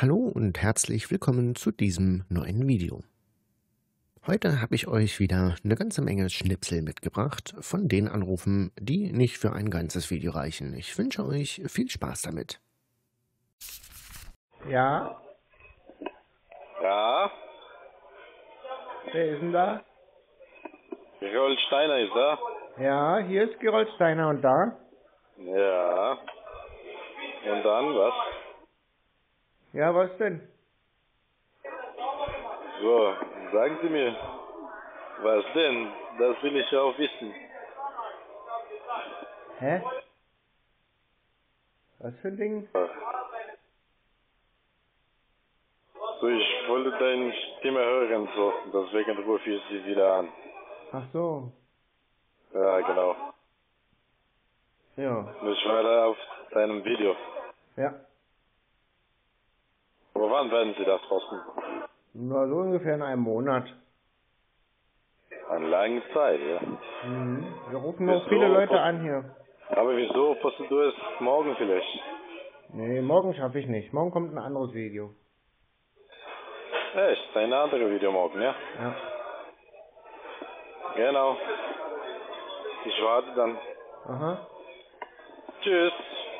Hallo und herzlich willkommen zu diesem neuen Video. Heute habe ich euch wieder eine ganze Menge Schnipsel mitgebracht von den Anrufen, die nicht für ein ganzes Video reichen. Ich wünsche euch viel Spaß damit. Ja, Ja, wer ist denn da? Gerold Steiner ist da. Ja, hier ist Gerold Steiner und da? Ja. Und dann, was? Ja, was denn? So, sagen Sie mir, was denn? Das will ich auch wissen. Hä? Was für ein Ding? So, ich wollte deine Stimme hören, so. Deswegen rufe ich Sie wieder an. Ach so. Ja, genau. Ja. Ich war da auf deinem Video. Ja. Wann werden Sie das posten? Na, so ungefähr in einem Monat. Eine lange Zeit, ja. Mhm. Wir rufen noch Wieso? viele Leute an hier. Aber wieso postest du es morgen vielleicht? Nee, morgen schaffe ich nicht. Morgen kommt ein anderes Video. Echt? Ein anderes Video morgen, ja? Ja. Genau. Ich warte dann. Aha. Tschüss.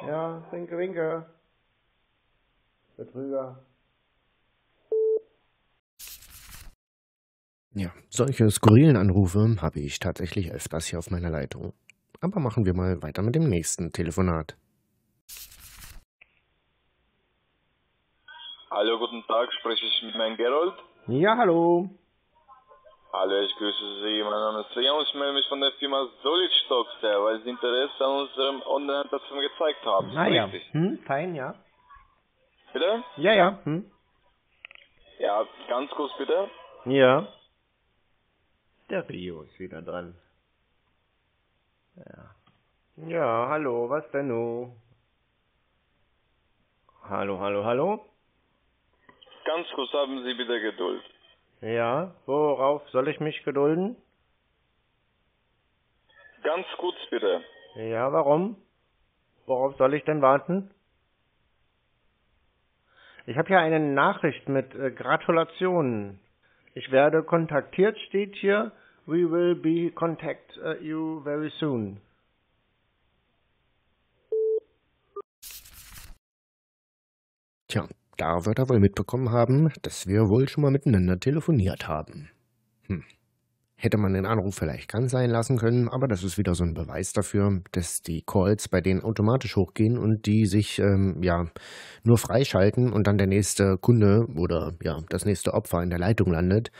Ja, winke, winke. Betrüger. Ja, solche skurrilen Anrufe habe ich tatsächlich öfters hier auf meiner Leitung. Aber machen wir mal weiter mit dem nächsten Telefonat. Hallo, guten Tag, spreche ich mit Herrn Gerold? Ja, hallo. Hallo, ich grüße Sie. Mein Name ist Leon, ich melde mich von der Firma Solid Stocks her, weil Sie Interesse an unserem Online-Plattform gezeigt haben. Ah ja. Hm, fein, ja. Bitte? Ja, ja. Hm. Ja, ganz kurz bitte. Ja. Der Rio ist wieder dran. Ja. Ja, hallo, was denn nu? Hallo, hallo, hallo? Ganz kurz haben Sie bitte Geduld. Ja, worauf soll ich mich gedulden? Ganz kurz bitte. Ja, warum? Worauf soll ich denn warten? Ich habe hier eine Nachricht mit äh, Gratulationen. Ich werde kontaktiert, steht hier. We will be contact uh, you very soon. Tja, da wird er wohl mitbekommen haben, dass wir wohl schon mal miteinander telefoniert haben. Hm. Hätte man den Anruf vielleicht ganz sein lassen können, aber das ist wieder so ein Beweis dafür, dass die Calls bei denen automatisch hochgehen und die sich ähm, ja nur freischalten und dann der nächste Kunde oder ja das nächste Opfer in der Leitung landet.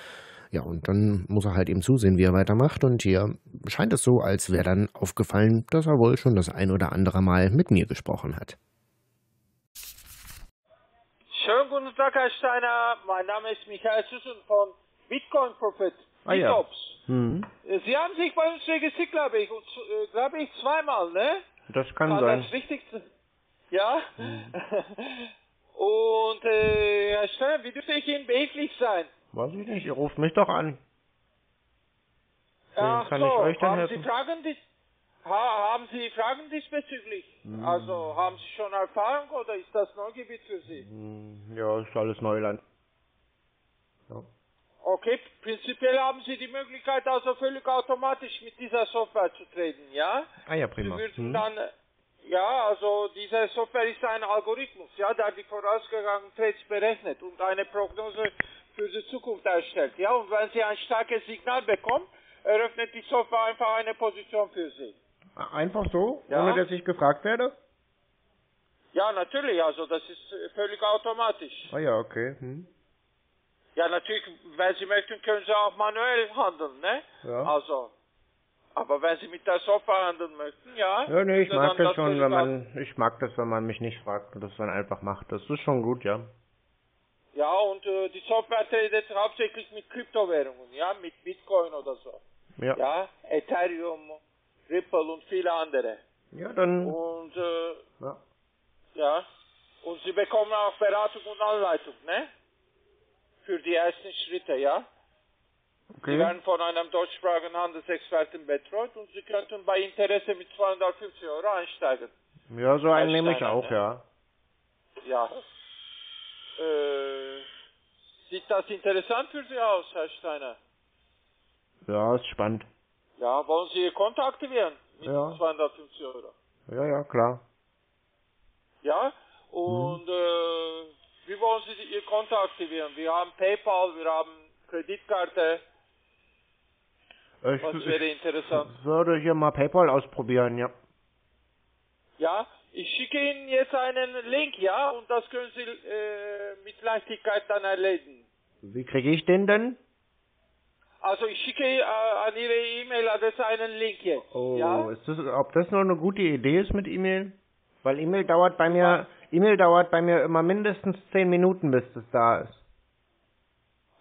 Ja, und dann muss er halt eben zusehen, wie er weitermacht. Und hier scheint es so, als wäre dann aufgefallen, dass er wohl schon das ein oder andere Mal mit mir gesprochen hat. Schönen guten Tag, Herr Steiner. Mein Name ist Michael Süßen von Bitcoin Profit. Ah, ja. Hm, Äh, Sie haben sich bei uns registriert, glaube ich, und äh, glaube ich zweimal, ne? das kann War sein. das richtig? Ja. und äh, Herr Steiner, wie dürfte ich Ihnen behilflich sein? Weiß ich nicht, ihr ruft mich doch an. Ach kann so, ich euch haben helfen? Sie Fragen dies ha, haben Sie Fragen diesbezüglich? Hm. Also haben Sie schon Erfahrung oder ist das Neugebiet für Sie? Hm, Ja, ist alles Neuland. Ja. Okay, prinzipiell haben Sie die Möglichkeit, also völlig automatisch mit dieser Software zu treten, ja? Ah ja, Sie prima. würden Hm. dann, äh, ja, also diese Software ist ein Algorithmus, ja, der die vorausgegangenen Trades berechnet und eine Prognose für die Zukunft erstellt, ja? Und wenn Sie ein starkes Signal bekommen, eröffnet die Software einfach eine Position für Sie. Einfach so, Ja. ohne dass ich gefragt werde? Ja, natürlich, also das ist völlig automatisch. Ah ja, okay. Hm. Ja, natürlich, wenn Sie möchten, können Sie auch manuell handeln, ne? Ja. Also, aber wenn Sie mit der Software handeln möchten, ja. Ja, nee, ich mag das schon, wenn man, ich mag das, wenn man mich nicht fragt und das dann einfach macht. Das ist schon gut, ja. Ja, und äh, die Software tradet hauptsächlich mit Kryptowährungen, ja, mit Bitcoin oder so. Ja. Ja, Ethereum, Ripple und viele andere. Ja, dann, Und, äh, ja. ja, und Sie bekommen auch Beratung und Anleitung, ne? Für die ersten Schritte, ja. Sie okay. werden von einem deutschsprachigen Handelsexperten betreut und Sie könnten bei Interesse mit 250 Euro einsteigen. Ja, so einen nehme ich auch, ja. Ja. Äh, sieht das interessant für Sie aus, Herr Steiner? Ja, ist spannend. Ja, wollen Sie Ihr Konto aktivieren? Mit Ja. 250 Euro. Ja, ja, klar. Ja? Und äh, wie wollen Sie Ihr Konto aktivieren? Wir haben PayPal, wir haben Kreditkarte. Ich, Was wäre interessant? ich würde hier mal PayPal ausprobieren, ja. Ja, ich schicke Ihnen jetzt einen Link, ja, und das können Sie äh, mit Leichtigkeit dann erledigen. Wie kriege ich den denn? Also ich schicke äh, an Ihre E-Mail-Adresse einen Link jetzt. Oh, ja? ist das, ob das noch eine gute Idee ist mit E-Mail? Weil E-Mail dauert bei mir, E-Mail dauert bei mir immer mindestens zehn Minuten, bis es da ist.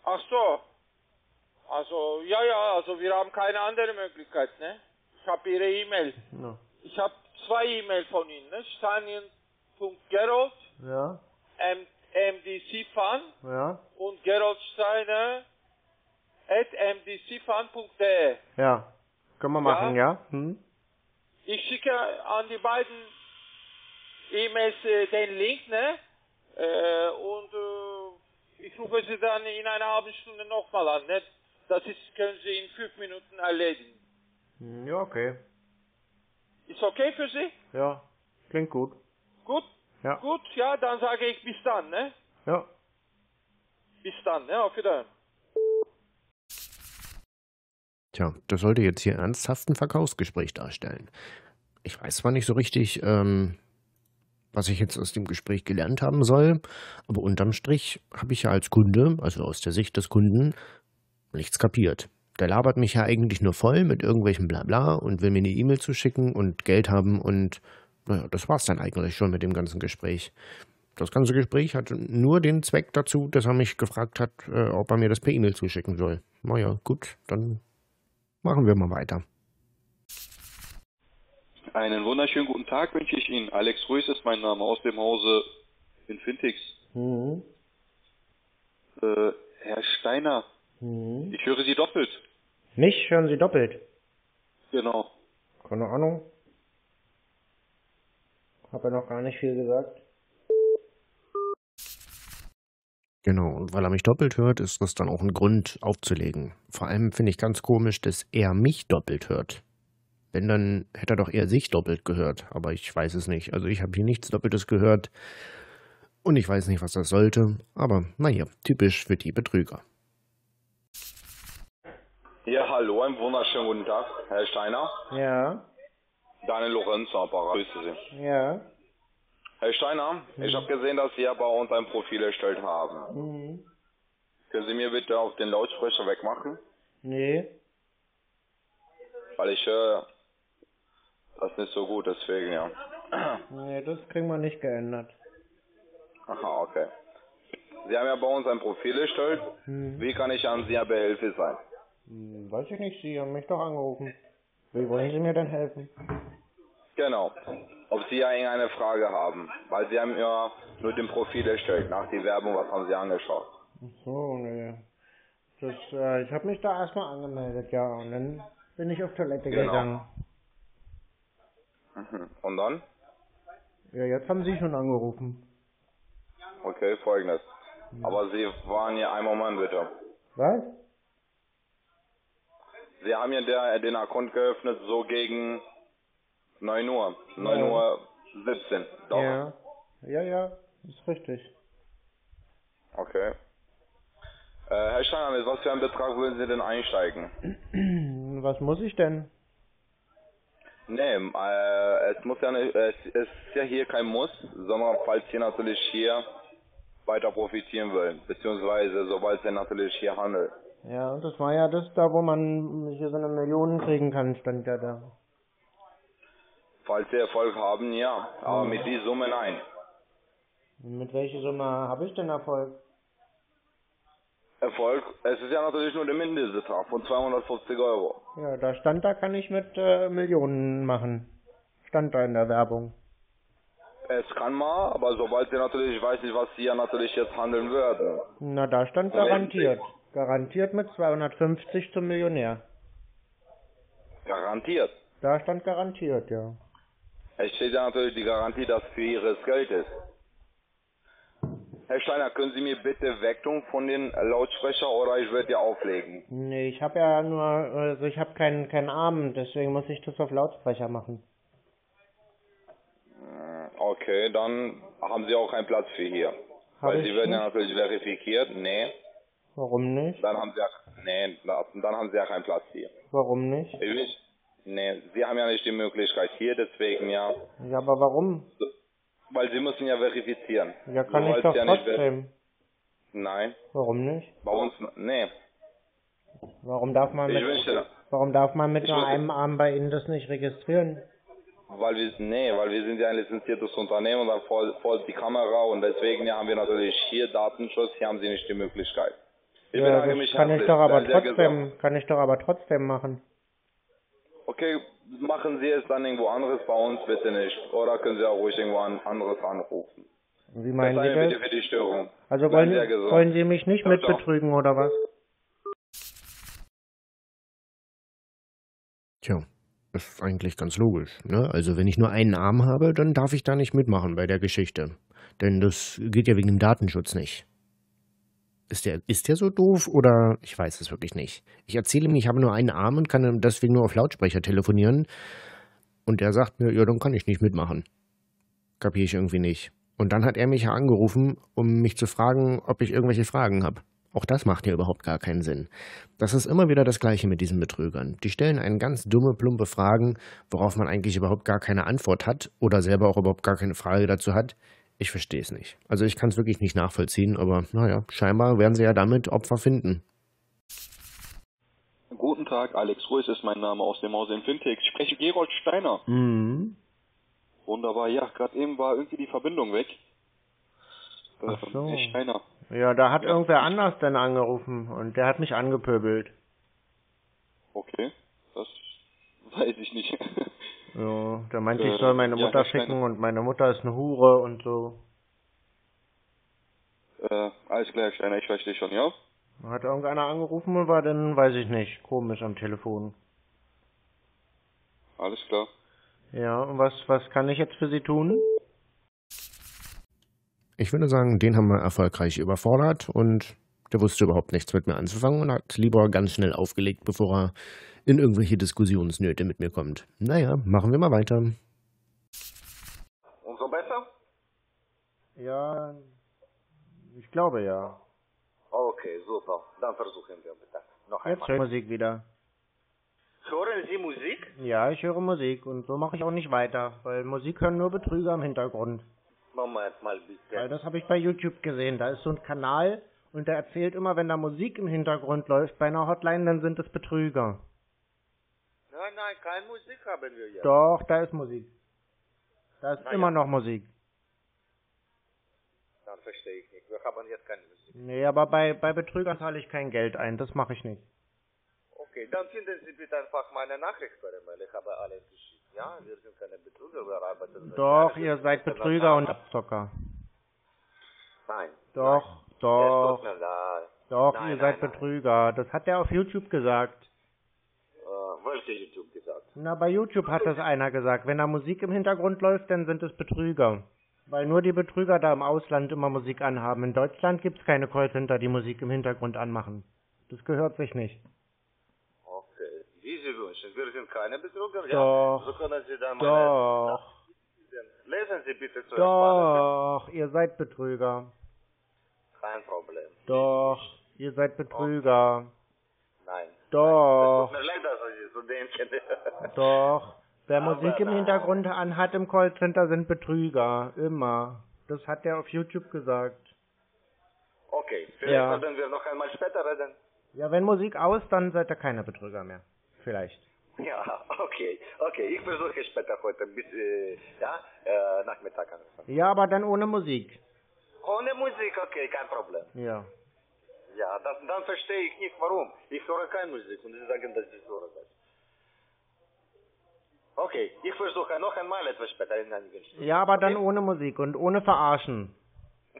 Ach so. Also, ja, ja, also wir haben keine andere Möglichkeit, ne? Ich habe Ihre E-Mail. Ja. Ich habe zwei E-Mail von Ihnen, ne? Steinien.gerold, Ja, M mdcfan ja, und Gerold Steiner at mdcfan.de. ja. Können wir machen, ja? Hm? Ich schicke an die beiden E-Mails äh, den Link, ne? Äh, und äh, ich rufe Sie dann in einer halben Stunde nochmal an, ne? Das ist, können Sie in fünf Minuten erledigen. Hm, Ja, okay. Ist okay für Sie? Ja, klingt gut. Gut? Ja. Gut, ja, dann sage ich bis dann, ne? Ja. Bis dann, ne? Auf Wiedersehen. Tja, das sollte jetzt hier ernsthaft ein Verkaufsgespräch darstellen. Ich weiß zwar nicht so richtig, ähm, was ich jetzt aus dem Gespräch gelernt haben soll, aber unterm Strich habe ich ja als Kunde, also aus der Sicht des Kunden, nichts kapiert. Der labert mich ja eigentlich nur voll mit irgendwelchem Blabla und will mir eine E-Mail zuschicken und Geld haben und naja, das war's dann eigentlich schon mit dem ganzen Gespräch. Das ganze Gespräch hatte nur den Zweck dazu, dass er mich gefragt hat, äh, ob er mir das per E-Mail zuschicken soll. Naja, gut, dann machen wir mal weiter. Einen wunderschönen guten Tag wünsche ich Ihnen. Alex Ruiz ist mein Name aus dem Hause Infintix. Mhm. Äh, Herr Steiner, Mhm. ich höre Sie doppelt. Mich hören Sie doppelt. Genau. Keine Ahnung. Hab ja noch gar nicht viel gesagt. Genau, und weil er mich doppelt hört, ist das dann auch ein Grund aufzulegen. Vor allem finde ich ganz komisch, dass er mich doppelt hört. Wenn, dann hätte er doch eher sich doppelt gehört, aber ich weiß es nicht. Also ich habe hier nichts Doppeltes gehört und ich weiß nicht, was das sollte, aber naja, typisch für die Betrüger. Ja, hallo, einen wunderschönen guten Tag, Herr Steiner. Ja, Daniel Lorenzo, Apparat. Grüße Sie. ja. Herr Steiner, ich habe gesehen, dass Sie ja bei uns ein Profil erstellt haben. Mhm. Können Sie mir bitte auf den Lautsprecher wegmachen? Nee. Weil ich höre das nicht so gut, deswegen ja. Nee, das kriegen wir nicht geändert. Aha, okay. Sie haben ja bei uns ein Profil erstellt. Mhm. Wie kann ich an Sie ja behilflich sein? Hm, Weiß ich nicht, Sie haben mich doch angerufen. Wie wollen Sie mir denn helfen? Genau. Ob Sie ja irgendeine Frage haben. Weil Sie haben ja nur den Profil erstellt. Nach die Werbung, was haben Sie angeschaut? Ach so, nee. Das, äh, ich habe mich da erstmal angemeldet, ja, und dann bin ich auf Toilette Genau. gegangen. Mhm. Und dann? Ja, jetzt haben Sie schon angerufen. Okay, folgendes. Aber Sie waren ja einen Moment bitte. Was? Sie haben ja der, den Account geöffnet so gegen 9 Uhr. 9 Ja. Uhr 17. Doch. Ja. Ja, ja, ist richtig. Okay. Äh, Herr Steiner, mit was für einem Betrag würden Sie denn einsteigen? Was muss ich denn? Nee, äh, es muss ja nicht, es ist ja hier kein Muss, sondern falls Sie natürlich hier weiter profitieren wollen, beziehungsweise sobald Sie natürlich hier handeln. Ja, und das war ja das da, wo man hier so eine Million kriegen kann, stand ja da. Falls Sie Erfolg haben, ja, aber mit die Summe nein. Mit welcher Summe habe ich denn Erfolg? Erfolg, es ist ja natürlich nur der Mindestbetrag von 250 Euro. Ja, da stand, da kann ich mit äh, Millionen machen. Stand da in der Werbung. Es kann mal, aber sobald Sie natürlich, ich weiß nicht, was Sie ja natürlich jetzt handeln würden. Na, da stand garantiert. Garantiert mit 250 zum Millionär. Garantiert. Da stand garantiert, ja. Es steht ja natürlich die Garantie, dass für Ihres Geld ist. Herr Steiner, können Sie mir bitte wegtun von den Lautsprecher oder ich werde die auflegen? Nee, ich habe ja nur, also ich habe keinen keinen Arm, deswegen muss ich das auf Lautsprecher machen. Okay, dann haben Sie auch keinen Platz für hier. Hab Weil Sie werden ja natürlich verifiziert. Nee, Warum nicht? dann haben Sie ja, nee, dann haben Sie ja keinen Platz hier. Warum nicht? Ich nicht? Nee, Sie haben ja nicht die Möglichkeit hier, deswegen ja. Ja, aber warum? Weil Sie müssen ja verifizieren. Ja, kann So, ich doch ja trotzdem. Nein, Warum nicht? bei uns, nee. Warum darf man Ich mit, wünschte, warum darf man mit nur einem Arm bei Ihnen das nicht registrieren? weil wir, nee, weil wir sind ja ein lizenziertes Unternehmen und dann folgt die Kamera und deswegen haben wir natürlich hier Datenschutz, hier haben Sie nicht die Möglichkeit. Ich ja, bedanke das mich kann ich doch aber trotzdem, kann ich doch aber trotzdem machen. Okay, machen Sie es dann irgendwo anderes bei uns, bitte nicht. Oder können Sie auch ruhig irgendwo an, anderes anrufen. Wie meinen Sie bitte das? für die Störung. Also wollen, wollen Sie mich nicht Ciao, mit ciao. betrügen oder was? Tja, ist eigentlich ganz logisch. Ne? Also wenn ich nur einen Arm habe, dann darf ich da nicht mitmachen bei der Geschichte. Denn das geht ja wegen dem Datenschutz nicht. Ist der, ist der so doof oder ich weiß es wirklich nicht. Ich erzähle ihm, ich habe nur einen Arm und kann deswegen nur auf Lautsprecher telefonieren. Und der sagt mir, ja, dann kann ich nicht mitmachen. Kapiere ich irgendwie nicht. Und dann hat er mich ja angerufen, um mich zu fragen, ob ich irgendwelche Fragen habe. Auch das macht ja überhaupt gar keinen Sinn. Das ist immer wieder das Gleiche mit diesen Betrügern. Die stellen einen ganz dumme, plumpe Fragen, worauf man eigentlich überhaupt gar keine Antwort hat oder selber auch überhaupt gar keine Frage dazu hat. Ich verstehe es nicht. Also ich kann es wirklich nicht nachvollziehen, aber naja, scheinbar werden sie ja damit Opfer finden. Guten Tag, Alex Ruiz ist mein Name aus dem Hause Infintech. Ich spreche Gerold Steiner. Mhm. Wunderbar, ja, gerade eben war irgendwie die Verbindung weg. Ach Ähm, so. Herr Steiner. Ja, da hat Ja. irgendwer anders dann angerufen und der hat mich angepöbelt. Okay, das weiß ich nicht. Ja, der meinte, Äh, ich soll meine ja, Mutter Steiner. schicken und meine Mutter ist eine Hure und so. äh, alles klar, Steiner, ich verstehe schon, ja? Hat irgendeiner angerufen und war dann, weiß ich nicht, komisch am Telefon. Alles klar. Ja, und was, was kann ich jetzt für Sie tun? Ich würde sagen, den haben wir erfolgreich überfordert und der wusste überhaupt nichts mit mir anzufangen und hat lieber ganz schnell aufgelegt, bevor er in irgendwelche Diskussionsnöte mit mir kommt. Naja, machen wir mal weiter. Und so besser? Ja, ich glaube ja. Okay, super. Dann versuchen wir bitte. Noch Jetzt höre ich Musik wieder. Hören Sie Musik? Ja, ich höre Musik und so mache ich auch nicht weiter, weil Musik hören nur Betrüger im Hintergrund. Moment mal bitte. Weil das habe ich bei YouTube gesehen. Da ist so ein Kanal und der erzählt immer, wenn da Musik im Hintergrund läuft bei einer Hotline, dann sind es Betrüger. Nein, nein, keine Musik haben wir jetzt. Doch, da ist Musik. Da ist Na immer ja. noch Musik. Dann verstehe ich nicht. Wir haben jetzt keine Musik. Nee, aber bei, bei Betrügern zahle ich kein Geld ein. Das mache ich nicht. Okay, dann finden Sie bitte einfach meine Nachricht per E-Mail. Ich habe alles geschickt. Ja, wir sind keine Betrüger, wir arbeiten Doch, ihr seid Betrüger und. Abzocker. Nein. Doch, Nein. Es doch, doch, Nein, ihr seid nein. Betrüger. Das hat er auf YouTube gesagt. Äh, welche YouTube gesagt? Na, bei YouTube hat das einer gesagt. Wenn da Musik im Hintergrund läuft, dann sind es Betrüger. Weil nur die Betrüger da im Ausland immer Musik anhaben. In Deutschland gibt's keine Callcenter, die Musik im Hintergrund anmachen. Das gehört sich nicht. Okay. Wie Sie wünschen. Wir sind keine Betrüger, Doch. ja? So können Sie dann meine Doch, Lesen Sie bitte zuerst. doch, ihr seid Betrüger. Kein Problem. Doch, ihr seid Betrüger. Nein. Doch, Tut mir leid, dass Sie so denken. doch. Wer Aber Musik im nein. Hintergrund anhat im Callcenter sind Betrüger. Immer. Das hat er auf YouTube gesagt. okay, vielleicht Ja. werden wir noch einmal später reden. Ja, wenn Musik aus, dann seid ihr keine Betrüger mehr. Vielleicht. Ja, okay, okay. Ich versuche später heute bis äh, ja, äh, Nachmittag anfangen. Ja, aber dann ohne Musik. Ohne Musik, okay, kein Problem. Ja. Ja, das, dann verstehe ich nicht warum. Ich höre keine Musik und Sie sagen, dass ich höre das. Okay, ich versuche noch einmal etwas später in einigen Stunden. Ja, aber dann okay? ohne Musik und ohne Verarschen.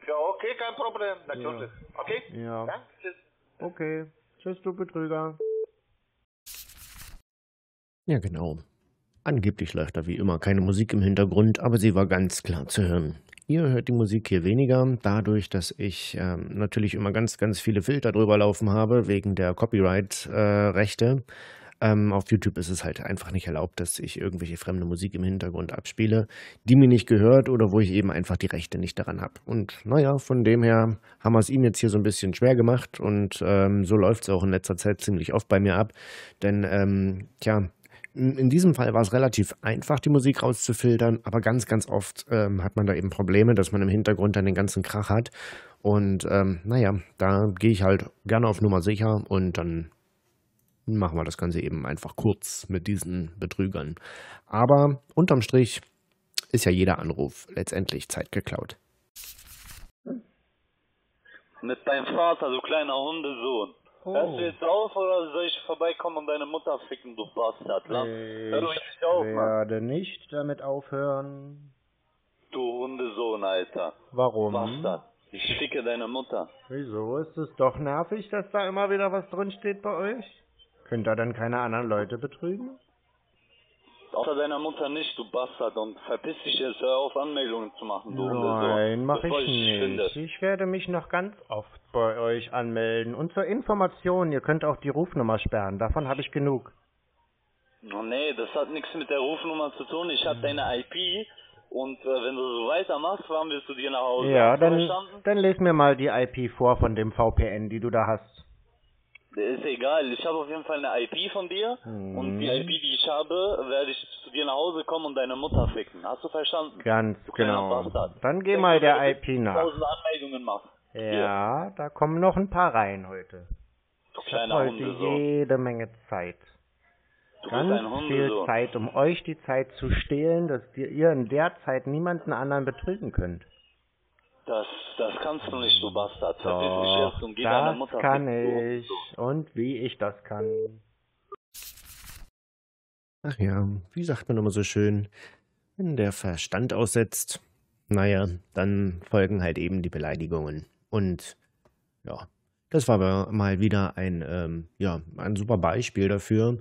Ja, okay, kein Problem, natürlich. Okay? Ja. ja? Tschüss. Okay. Tschüss, du Betrüger. Ja, genau. Angeblich läuft da wie immer keine Musik im Hintergrund, aber sie war ganz klar zu hören. Ihr hört die Musik hier weniger, dadurch, dass ich ähm, natürlich immer ganz, ganz viele Filter drüber laufen habe, wegen der Copyright-Rechte. Äh, ähm, auf YouTube ist es halt einfach nicht erlaubt, dass ich irgendwelche fremde Musik im Hintergrund abspiele, die mir nicht gehört oder wo ich eben einfach die Rechte nicht daran habe. Und naja, von dem her haben wir es ihm jetzt hier so ein bisschen schwer gemacht und ähm, so läuft es auch in letzter Zeit ziemlich oft bei mir ab. Denn, ähm, tja, in diesem Fall war es relativ einfach, die Musik rauszufiltern, aber ganz, ganz oft ähm, hat man da eben Probleme, dass man im Hintergrund dann den ganzen Krach hat. Und ähm, naja, da gehe ich halt gerne auf Nummer sicher und dann machen wir das Ganze eben einfach kurz mit diesen Betrügern. Aber unterm Strich ist ja jeder Anruf letztendlich Zeit geklaut. Mit deinem Vater, du kleiner Hundesohn. Oh. Hörst du jetzt auf oder soll ich vorbeikommen und deine Mutter ficken, du Bastard? Lass, hör doch nicht auf, Mann. werde nicht damit aufhören. Du Hundesohn, Alter. Warum? Bastard. Ich ficke deine Mutter. Wieso? Ist es doch nervig, dass da immer wieder was drinsteht bei euch? Könnt ihr dann keine anderen Leute betrügen? Außer deiner Mutter nicht, du Bastard. Und verpiss dich jetzt, hör auf Anmeldungen zu machen, du. Nein, mach Bevor ich dich finde. nicht. Ich werde mich noch ganz oft bei euch anmelden. Und zur Information, ihr könnt auch die Rufnummer sperren. Davon habe ich genug. Oh nee, das hat nichts mit der Rufnummer zu tun. Ich Hm. hab deine IP und äh, wenn du so weitermachst, fahren wir zu dir nach Hause. Ja, dann, dann les mir mal die IP vor von dem VPN, die du da hast. Ist egal, ich habe auf jeden Fall eine IP von dir Mhm. und die IP, die ich habe, werde ich zu dir nach Hause kommen und deine Mutter ficken. Hast du verstanden? Ganz Du genau. Bastard. Dann geh mal der IP nach. 1000 Anmeldungen machst. Ja, da kommen noch ein paar rein heute. Du Ich habe kleiner heute Hundesohn. jede Menge Zeit. Du Ganz viel. Zeit, um euch die Zeit zu stehlen, dass ihr in der Zeit niemanden anderen betrügen könnt. Das, das kannst du nicht, du Bastard. Verpiss dich Doch, jetzt und geh deine das Mutter kann ficken, du ich. Und wie ich das kann. Ach ja, wie sagt man immer so schön, wenn der Verstand aussetzt, naja, dann folgen halt eben die Beleidigungen. Und ja, das war aber mal wieder ein, ähm, ja, ein super Beispiel dafür,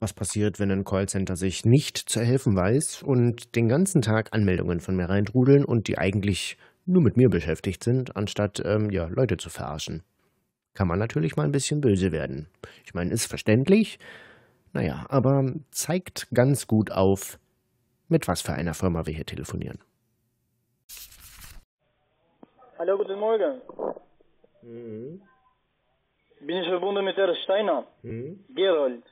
was passiert, wenn ein Callcenter sich nicht zu helfen weiß und den ganzen Tag Anmeldungen von mir reintrudeln und die eigentlich nur mit mir beschäftigt sind, anstatt ähm, ja, Leute zu verarschen. Kann man natürlich mal ein bisschen böse werden. Ich meine, ist verständlich, naja, aber zeigt ganz gut auf, mit was für einer Firma wir hier telefonieren. Hallo, guten Morgen. Bin ich verbunden mit Herrn Steiner? Gerald.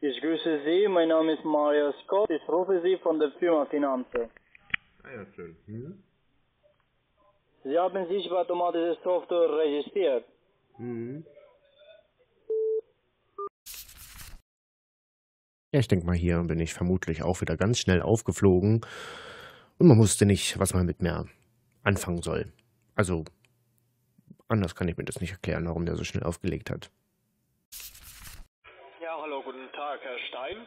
Ich grüße Sie, mein Name ist Mario Scott, ich rufe Sie von der Firma Finanze. Sie haben sich bei automatischer Software registriert. Ja, ich denke mal, hier bin ich vermutlich auch wieder ganz schnell aufgeflogen und man wusste nicht, was man mit mir anfangen soll. Also, anders kann ich mir das nicht erklären, warum der so schnell aufgelegt hat. Ja, hallo, guten Tag, Herr Stein.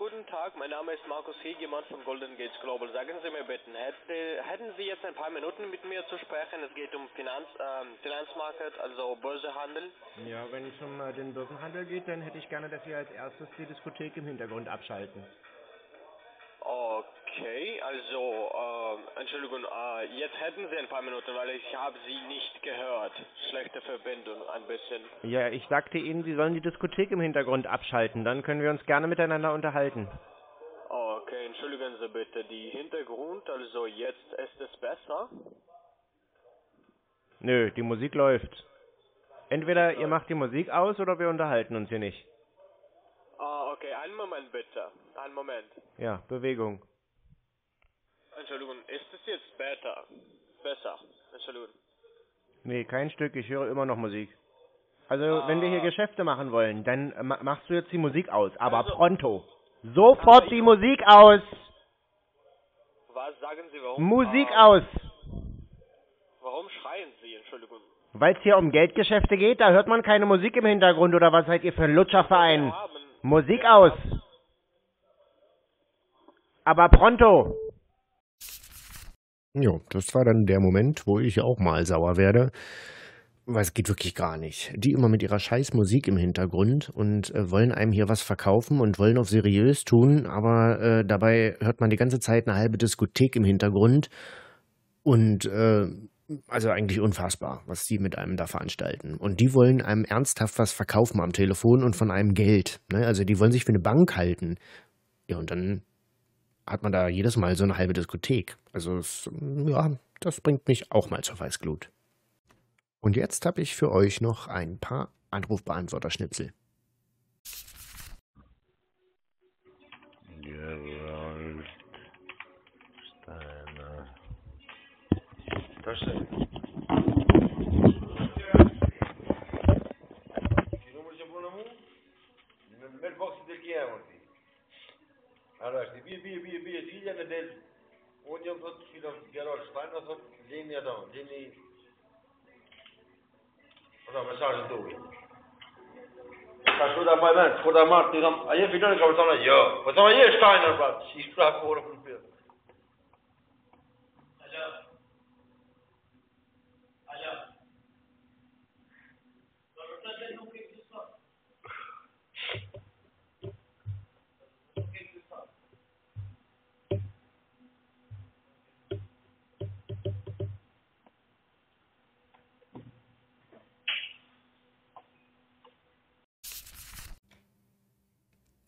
Guten Tag, mein Name ist Markus Hegemann von Golden Gates Global. Sagen Sie mir bitte, hätte, hätten Sie jetzt ein paar Minuten mit mir zu sprechen? Es geht um Finanz, ähm, Finanzmarkt, also Börsehandel. Ja, wenn es um äh, den Börsenhandel geht, dann hätte ich gerne, dass Sie als erstes die Diskothek im Hintergrund abschalten. Okay, also, ähm, Entschuldigung, äh, jetzt hätten Sie ein paar Minuten, weil ich habe Sie nicht gehört. Schlechte Verbindung, ein bisschen. Ja, ich sagte Ihnen, Sie sollen die Diskothek im Hintergrund abschalten. Dann können wir uns gerne miteinander unterhalten. Okay, entschuldigen Sie bitte, die Hintergrund, also jetzt ist es besser? Nö, die Musik läuft. Entweder ihr macht die Musik aus oder wir unterhalten uns hier nicht. Ah, okay, einen Moment bitte. Einen Moment. Ja, Bewegung. Entschuldigung, ist es jetzt besser? Besser. Entschuldigung. Nee, kein Stück, ich höre immer noch Musik. Also, wenn wir hier Geschäfte machen wollen, dann ma- machst du jetzt die Musik aus, aber Also- pronto. Sofort die Musik aus! Was sagen Sie, warum? Musik Ah, aus! Warum schreien Sie? Entschuldigung. Weil es hier um Geldgeschäfte geht, da hört man keine Musik im Hintergrund oder was seid ihr für ein Lutscherverein? Musik aus! Aber pronto! Jo, das war dann der Moment, wo ich auch mal sauer werde. weil es geht wirklich gar nicht. Die immer mit ihrer scheiß Musik im Hintergrund und äh, wollen einem hier was verkaufen und wollen auf seriös tun, aber äh, dabei hört man die ganze Zeit eine halbe Diskothek im Hintergrund und äh, also eigentlich unfassbar, was die mit einem da veranstalten. Und die wollen einem ernsthaft was verkaufen am Telefon und von einem Geld. Ne? Also die wollen sich für eine Bank halten. Ja, und dann hat man da jedes Mal so eine halbe Diskothek. Also es, ja, das bringt mich auch mal zur Weißglut. Und jetzt habe ich für euch noch ein paar Anrufbeantworter-Schnipsel. Gerald Steiner. Ara është i bie, bie, bie, bie, gjilja në del. Unë jëmë thot filof Gerol Shtajnë, dhe thot gjeni ato, gjeni... Ata me sharë të ujë. Ka shu da maj menë, kur da martë, të kam, a je filon e ka përtona, jo, po përtona je Shtajnë, pra, si shpra korë,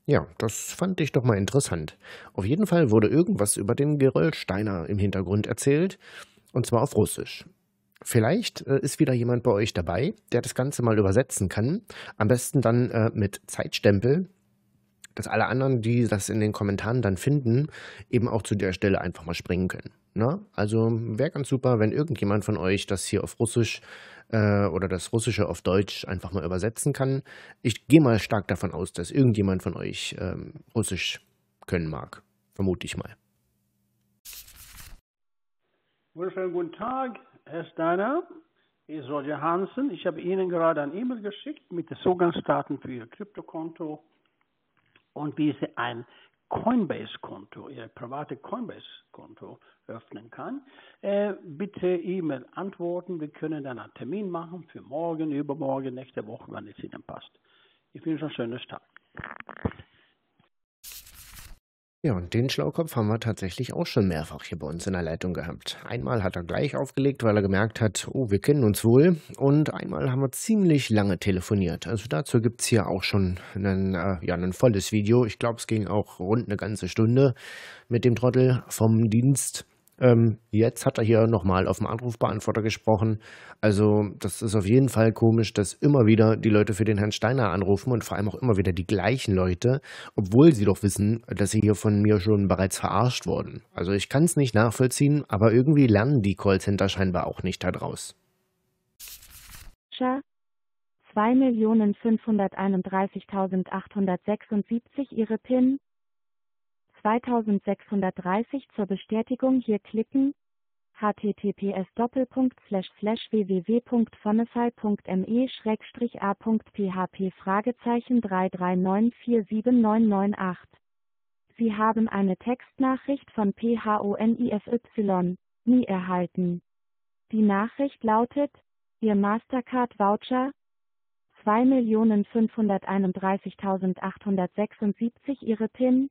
Ja, das fand ich doch mal interessant. Auf jeden Fall wurde irgendwas über den Geröllsteiner im Hintergrund erzählt, und zwar auf Russisch. Vielleicht äh, ist wieder jemand bei euch dabei, der das Ganze mal übersetzen kann. Am besten dann äh, mit Zeitstempel, dass alle anderen, die das in den Kommentaren dann finden, eben auch zu der Stelle einfach mal springen können. Ne? Also wäre ganz super, wenn irgendjemand von euch das hier auf Russisch äh, oder das Russische auf Deutsch einfach mal übersetzen kann. Ich gehe mal stark davon aus, dass irgendjemand von euch ähm, Russisch können mag. Vermute ich mal. Wunderschönen guten Tag, Herr Steiner. Hier ist Roger Hansen. Ich habe Ihnen gerade ein E-Mail geschickt mit den Zugangsdaten für Ihr Kryptokonto und wie Sie ein Coinbase-Konto, Ihr private Coinbase-Konto öffnen kann. Äh, bitte E-Mail antworten. Wir können dann einen Termin machen für morgen, übermorgen, nächste Woche, wann es Ihnen passt. Ich wünsche einen schönen Tag. Ja, und den Schlaukopf haben wir tatsächlich auch schon mehrfach hier bei uns in der Leitung gehabt. Einmal hat er gleich aufgelegt, weil er gemerkt hat, oh, wir kennen uns wohl. Und einmal haben wir ziemlich lange telefoniert. Also dazu gibt es hier auch schon einen, äh, ja, ein volles Video. Ich glaube, es ging auch rund eine ganze Stunde mit dem Trottel vom Dienst. Ähm, jetzt hat er hier nochmal auf dem Anrufbeantworter gesprochen. Also, das ist auf jeden Fall komisch, dass immer wieder die Leute für den Herrn Steiner anrufen und vor allem auch immer wieder die gleichen Leute, obwohl sie doch wissen, dass sie hier von mir schon bereits verarscht wurden. Also, ich kann es nicht nachvollziehen, aber irgendwie lernen die Callcenter scheinbar auch nicht daraus. Tja. 2.531.876 Ihre PIN 2630 zur Bestätigung hier klicken https www.phonify.me a.php Fragezeichen 339479998 Sie haben eine Textnachricht von PHONIFY nie erhalten. Die Nachricht lautet, Ihr Mastercard Voucher 2.531.876 Ihre PIN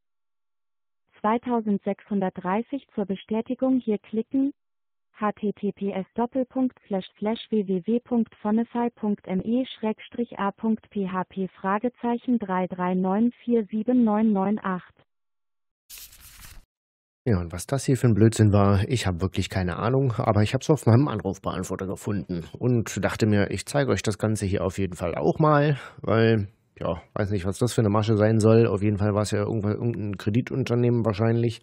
2630 zur Bestätigung hier klicken. https www.phonify.me a.php Fragezeichen 339479998 ja, und was das hier für ein Blödsinn war, ich habe wirklich keine Ahnung, aber ich habe es auf meinem Anrufbeantworter gefunden und dachte mir, ich zeige euch das Ganze hier auf jeden Fall auch mal, weil ja, weiß nicht, was das für eine Masche sein soll. Auf jeden Fall war es ja irgendein Kreditunternehmen wahrscheinlich.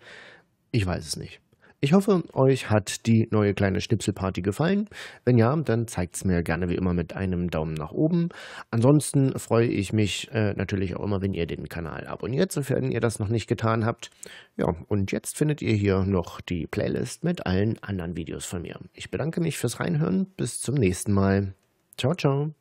Ich weiß es nicht. Ich hoffe, euch hat die neue kleine Schnipselparty gefallen. Wenn ja, dann zeigt es mir gerne wie immer mit einem Daumen nach oben. Ansonsten freue ich mich äh, natürlich auch immer, wenn ihr den Kanal abonniert, sofern ihr das noch nicht getan habt. Ja, und jetzt findet ihr hier noch die Playlist mit allen anderen Videos von mir. Ich bedanke mich fürs Reinhören. Bis zum nächsten Mal. Ciao, ciao.